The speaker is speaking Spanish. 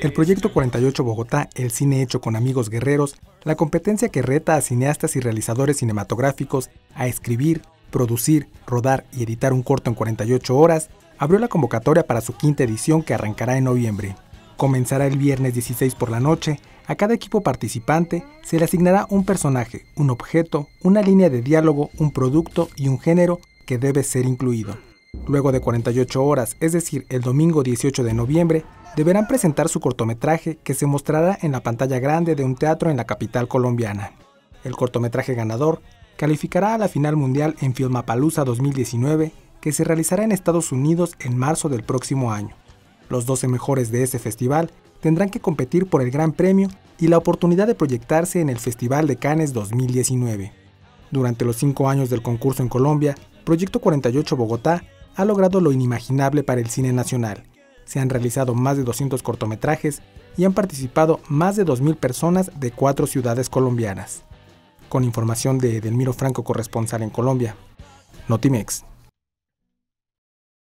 El proyecto 48 Bogotá, el cine hecho con amigos guerreros, la competencia que reta a cineastas y realizadores cinematográficos a escribir, producir, rodar y editar un corto en 48 horas, abrió la convocatoria para su quinta edición que arrancará en noviembre. Comenzará el viernes 16 por la noche. A cada equipo participante se le asignará un personaje, un objeto, una línea de diálogo, un producto y un género que debe ser incluido. Luego de 48 horas, es decir, el domingo 18 de noviembre, deberán presentar su cortometraje que se mostrará en la pantalla grande de un teatro en la capital colombiana. El cortometraje ganador calificará a la final mundial en Filmapalooza 2019 que se realizará en Estados Unidos en marzo del próximo año. Los 12 mejores de ese festival tendrán que competir por el Gran Premio y la oportunidad de proyectarse en el Festival de Cannes 2019. Durante los cinco años del concurso en Colombia, Proyecto 48 Bogotá ha logrado lo inimaginable para el cine nacional. Se han realizado más de 200 cortometrajes y han participado más de 2.000 personas de cuatro ciudades colombianas. Con información de Edelmiro Franco, corresponsal en Colombia. Notimex.